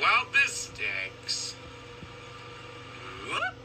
Well, this stinks. Whoop.